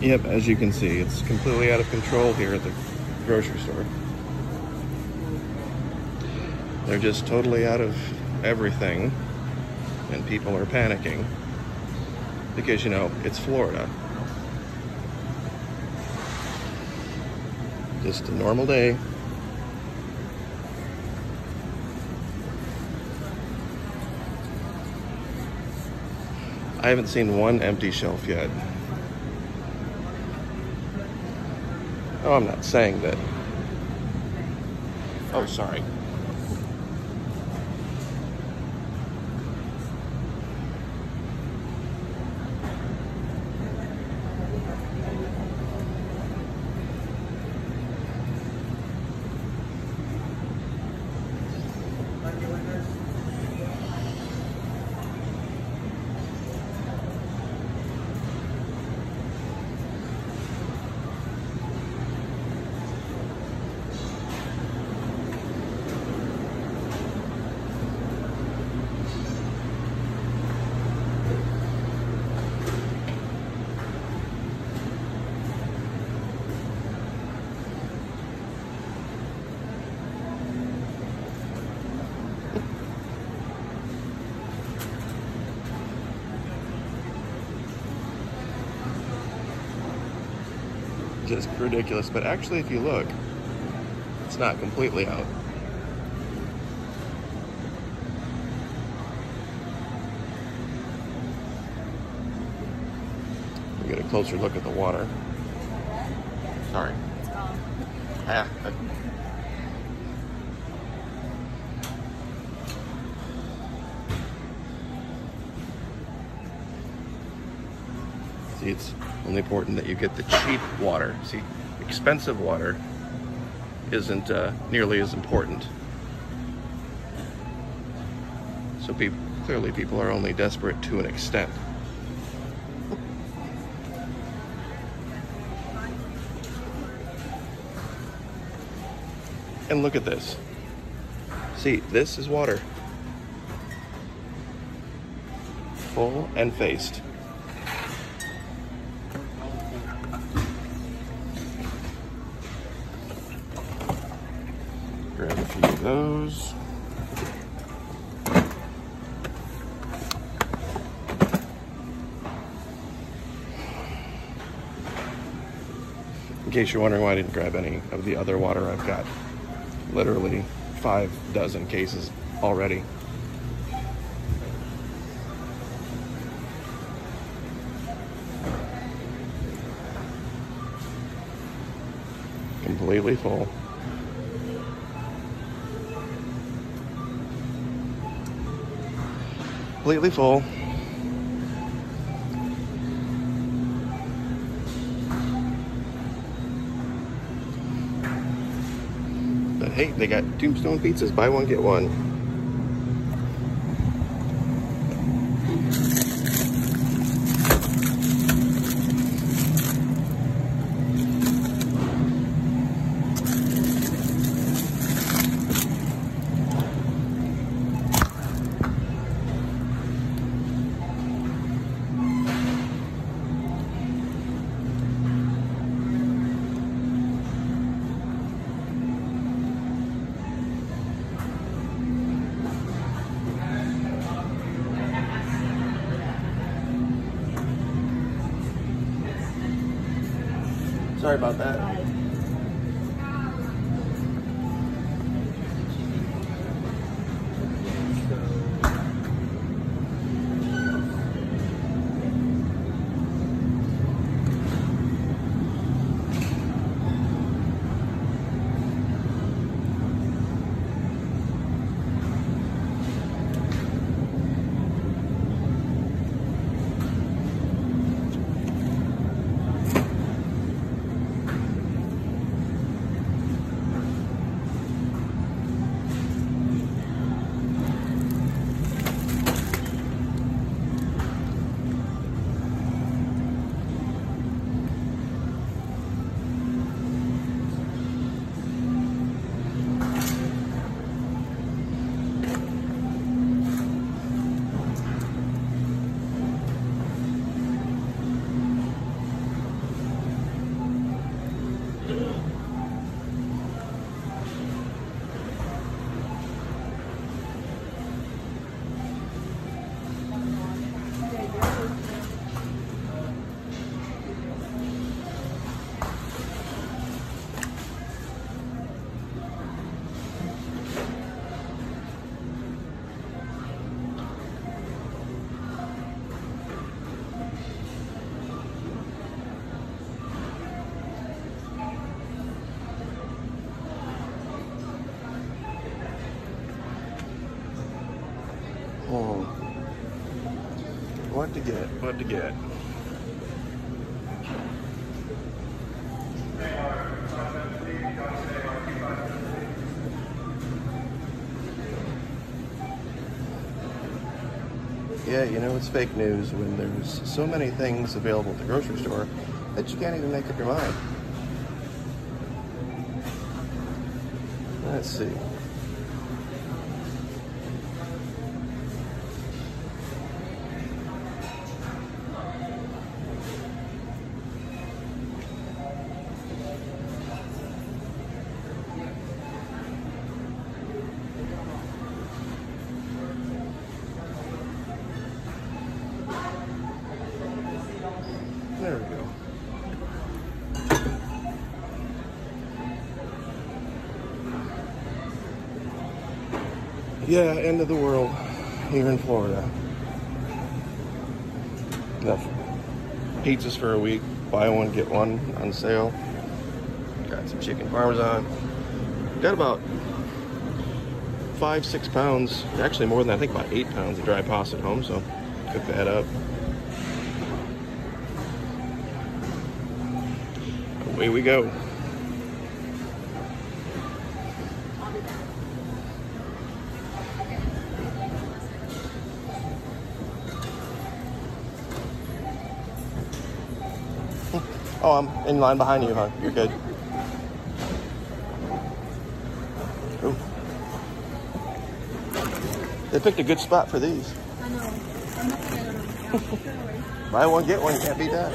Yep, as you can see, it's completely out of control here at the grocery store. They're just totally out of everything, and people are panicking because, you know, it's Florida. Just a normal day. I haven't seen one empty shelf yet. Oh, I'm not saying that. Oh, sorry. Just ridiculous. But actually, if you look, it's not completely out. We get a closer look at the water. Sorry. Ah, It's only important that you get the cheap water. See, expensive water isn't uh, nearly as important. So clearly people are only desperate to an extent. And look at this. See, this is water. Full and faced. Grab a few of those. In case you're wondering why I didn't grab any of the other water, I've got literally five dozen cases already. Completely full. Completely full. But hey, they got Tombstone pizzas. Buy one, get one. Sorry about that. Oh. What to get? What to get? Yeah, you know it's fake news when there's so many things available at the grocery store that you can't even make up your mind. Let's see. There we go. Yeah, end of the world here in Florida. Pizzas for a week. Buy one, get one on sale. Got some chicken parmesan. Got about five, six pounds, actually more than I think about eight pounds of dry pasta at home, so cook that up. Away we go. Oh, I'm in line behind you, huh? You're good. Ooh. They picked a good spot for these. I know. I'm not gonna go. Buy one, get one. Can't beat that.